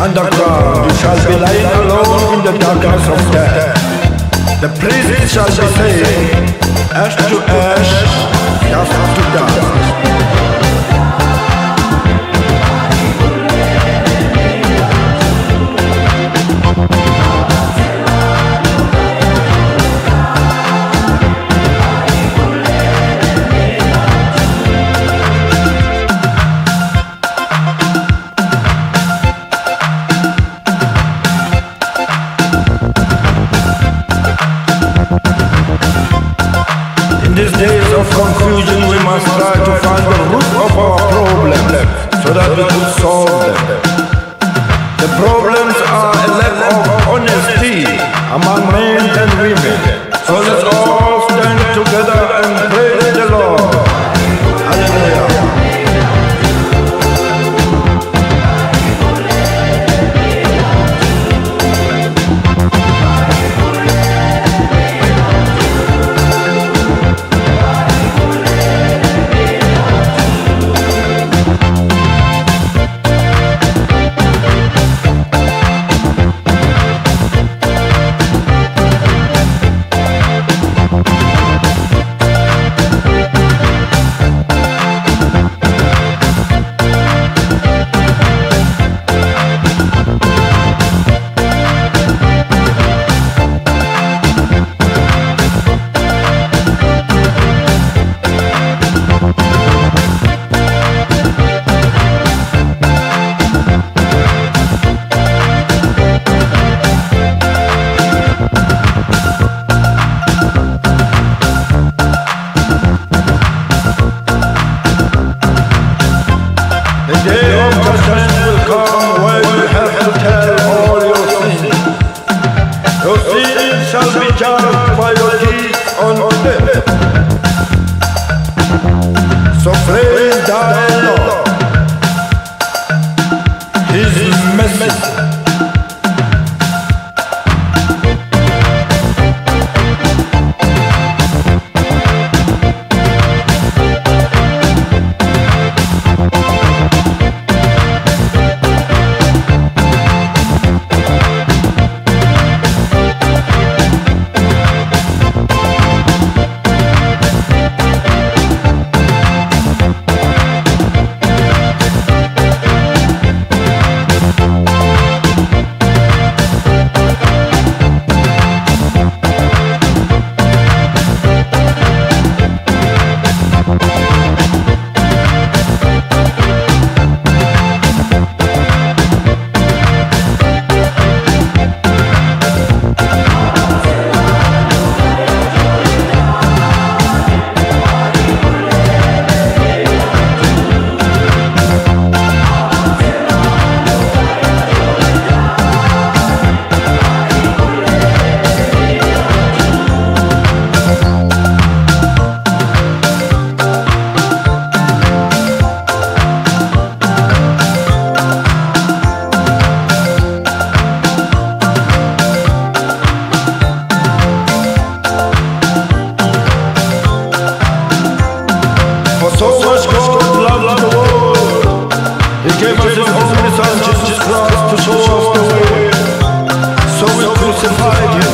underground you shall be lying alone in the darkness of death. The priest shall be saying, ash to ash, In these days of confusion, we must try to find the root of our problems so that we could solve them. The problems are 11. God He gave us His Son, Jesus Christ, to show us the way. So we crucified Him,